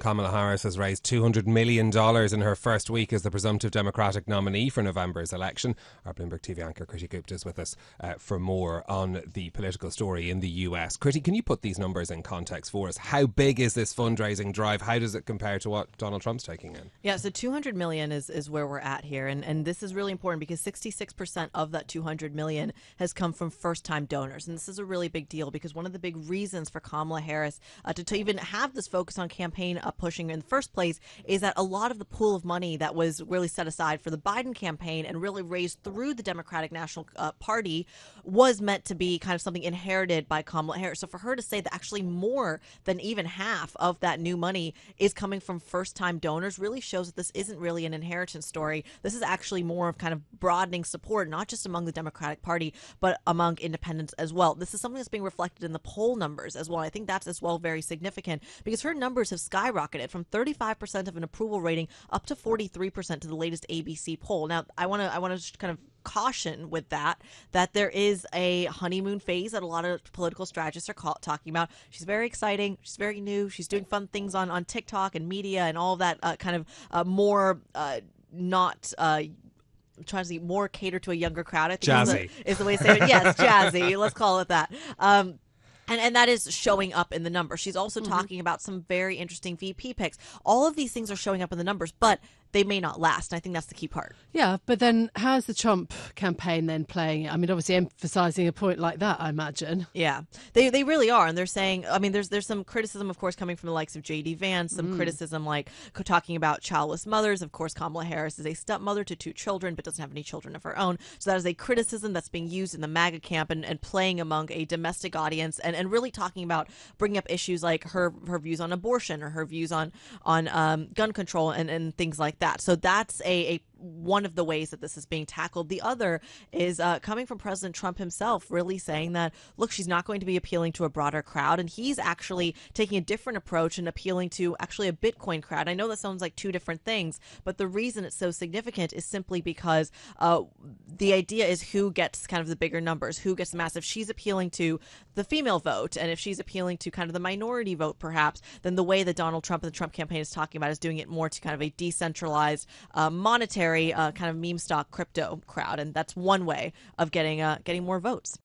Kamala Harris has raised $200 million in her first week as the presumptive Democratic nominee for November's election. Our Bloomberg TV anchor, Kriti Gupta, is with us uh, for more on the political story in the US. Kriti, can you put these numbers in context for us? How big is this fundraising drive? How does it compare to what Donald Trump's taking in? Yeah, so 200 million is, is where we're at here. And, and this is really important because 66% of that 200 million has come from first time donors. And this is a really big deal because one of the big reasons for Kamala Harris uh, to, to even have this focus on campaign uh, pushing in the first place is that a lot of the pool of money that was really set aside for the Biden campaign and really raised through the Democratic National uh, Party was meant to be kind of something inherited by Kamala Harris. So for her to say that actually more than even half of that new money is coming from first time donors really shows that this isn't really an inheritance story. This is actually more of kind of broadening support, not just among the Democratic Party, but among independents as well. This is something that's being reflected in the poll numbers as well. I think that's as well very significant because her numbers have skyrocketed from 35% of an approval rating up to 43% to the latest ABC poll. Now, I want to I want to kind of caution with that that there is a honeymoon phase that a lot of political strategists are call, talking about. She's very exciting. She's very new. She's doing fun things on on TikTok and media and all that uh, kind of uh, more uh, not uh, trying to see more cater to a younger crowd. I think jazzy is the, is the way to say it. Yes, jazzy. Let's call it that. Um, and, and that is showing up in the numbers. She's also mm-hmm. talking about some very interesting VP picks. All of these things are showing up in the numbers, but they may not last. And I think that's the key part. Yeah, but then how's the Trump campaign then playing it? I mean, obviously emphasizing a point like that, I imagine. Yeah, they, they really are. And they're saying, I mean, there's there's some criticism, of course, coming from the likes of J.D. Vance, some mm. criticism like talking about childless mothers. Of course, Kamala Harris is a stepmother to two children, but doesn't have any children of her own. So that is a criticism that's being used in the MAGA camp and, and playing among a domestic audience and, and really talking about bringing up issues like her her views on abortion or her views on, on um, gun control and, and things like that. So that's a, a one of the ways that this is being tackled. The other is uh, coming from President Trump himself, really saying that, look, she's not going to be appealing to a broader crowd. And he's actually taking a different approach and appealing to actually a Bitcoin crowd. I know that sounds like two different things, but the reason it's so significant is simply because uh, the idea is who gets kind of the bigger numbers, who gets massive. She's appealing to the female vote. And if she's appealing to kind of the minority vote, perhaps, then the way that Donald Trump and the Trump campaign is talking about is doing it more to kind of a decentralized uh, monetary uh, kind of meme stock crypto crowd, and that's one way of getting uh, getting more votes.